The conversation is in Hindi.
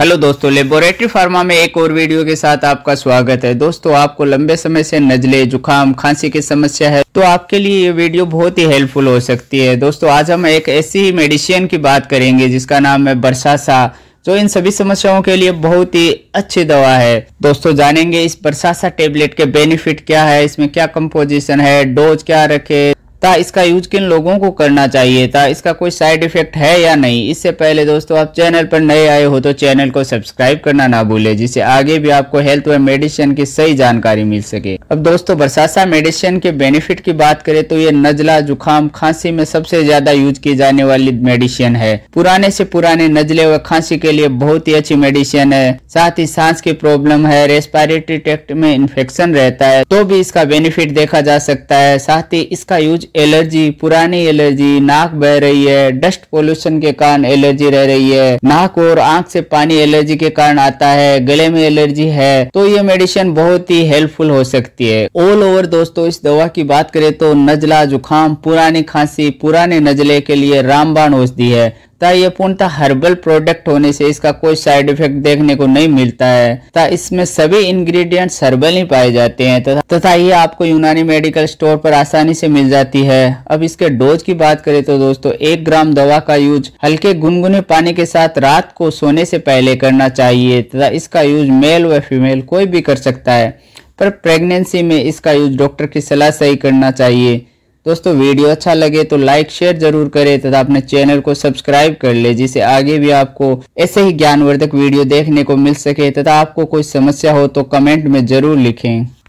हेलो दोस्तों लेबोरेटरी फार्मा में एक और वीडियो के साथ आपका स्वागत है। दोस्तों, आपको लंबे समय से नजले, जुकाम, खांसी की समस्या है तो आपके लिए ये वीडियो बहुत ही हेल्पफुल हो सकती है। दोस्तों, आज हम एक ऐसी ही मेडिसिन की बात करेंगे, जिसका नाम है बरसासा, जो इन सभी समस्याओं के लिए बहुत ही अच्छी दवा है। दोस्तों, जानेंगे इस बरसासा टेबलेट के बेनिफिट क्या है, इसमें क्या कंपोजिशन है डोज क्या रखे ता इसका यूज़ किन लोगों को करना चाहिए? था इसका कोई साइड इफ़ेक्ट है या नहीं? इससे पहले दोस्तों, आप चैनल पर नए आए हो तो चैनल को सब्सक्राइब करना ना भूले, जिससे आगे भी आपको हेल्थ व मेडिसिन की सही जानकारी मिल सके। अब दोस्तों, बरसासा मेडिसिन के बेनिफिट की बात करें तो ये नजला, जुकाम, खांसी में सबसे ज़्यादा यूज़ की जाने वाली मेडिसिन है। पुराने से पुराने नजले व खांसी के लिए बहुत ही अच्छी मेडिसिन है। साथ ही सांस की प्रॉब्लम है रेस्पायरेटरी टेक्ट में इन्फेक्शन रहता है तो भी इसका बेनिफिट देखा जा सकता है। साथ ही इसका यूज़ एलर्जी, पुरानी एलर्जी, नाक बह रही है, डस्ट पोल्यूशन के कारण एलर्जी रह रही है, नाक और आँख से पानी एलर्जी के कारण आता है, गले में एलर्जी है तो ये मेडिसिन बहुत ही हेल्पफुल हो सकती है। ऑल ओवर दोस्तों, इस दवा की बात करें तो नजला जुकाम पुरानी खांसी, पुराने नजले के लिए रामबाण औषधि है। तथा ये पूर्णतः हर्बल प्रोडक्ट होने से इसका कोई साइड इफ़ेक्ट देखने को नहीं मिलता है। तथा इसमें सभी इंग्रेडिएंट्स हर्बल ही पाए जाते हैं तथा ये आपको यूनानी मेडिकल स्टोर पर आसानी से मिल जाती है। अब इसके डोज की बात करें तो दोस्तों, एक ग्राम दवा का यूज़ हल्के गुनगुने पानी के साथ रात को सोने से पहले करना चाहिए तथा इसका यूज़ मेल व फीमेल कोई भी कर सकता है। पर प्रेगनेंसी में इसका यूज़ डॉक्टर की सलाह से ही करना चाहिए। दोस्तों, वीडियो अच्छा लगे तो लाइक शेयर ज़रूर करें तथा अपने चैनल को सब्सक्राइब कर ले जिसे आगे भी आपको ऐसे ही ज्ञानवर्धक वीडियो देखने को मिल सके तथा आपको कोई समस्या हो तो कमेंट में ज़रूर लिखें।